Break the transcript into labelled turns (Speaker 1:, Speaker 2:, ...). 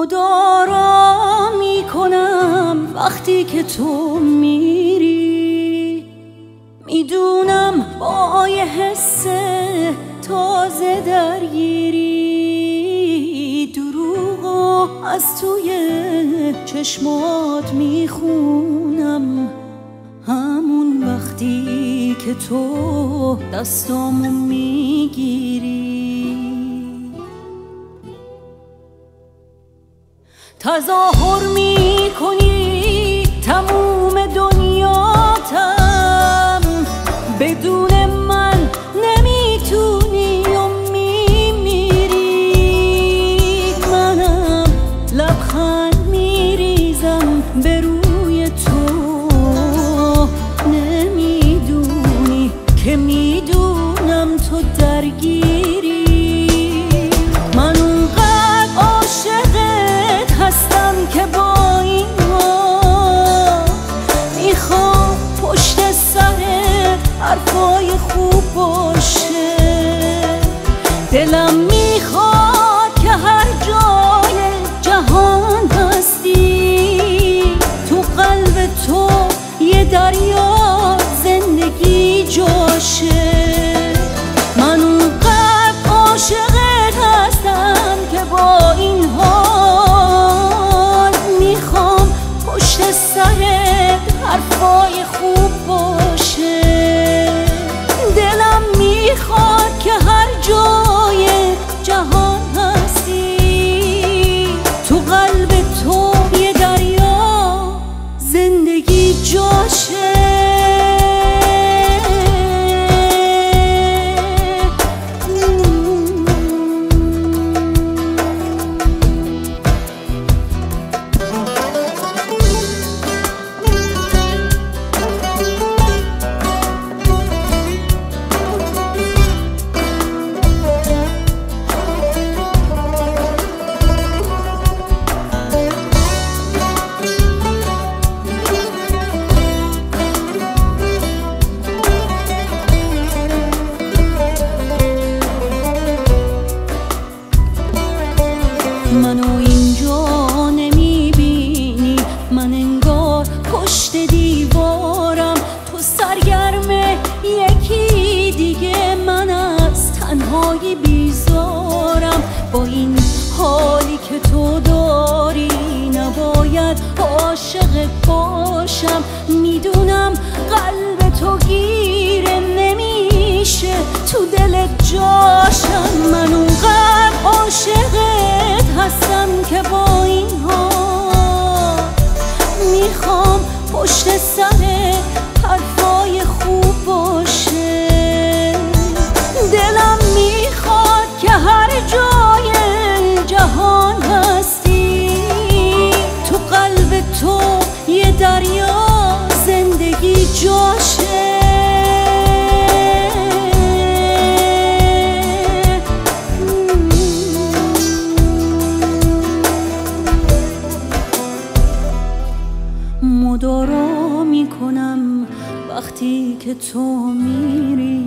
Speaker 1: مدارا می‌کنم وقتی که تو میری. می‌دونم با یه حس تازه درگیری. دروغ از توی چشمات می‌خونم. همون وقتی که تو دستامو می‌گیری. تظاهر می‌کنی حرفای خوب باشه پشت دیوارم. تو سرگرم یکی دیگه من از تنهایی بیزارم. با این حالی که تو داری نباید عاشق باشم. می‌دونم قلب تو گیره نمیشه. تو دل جاشم. من اونقدر عاشقت پشت سر. مدارا می‌کنم وقتی که تو میری.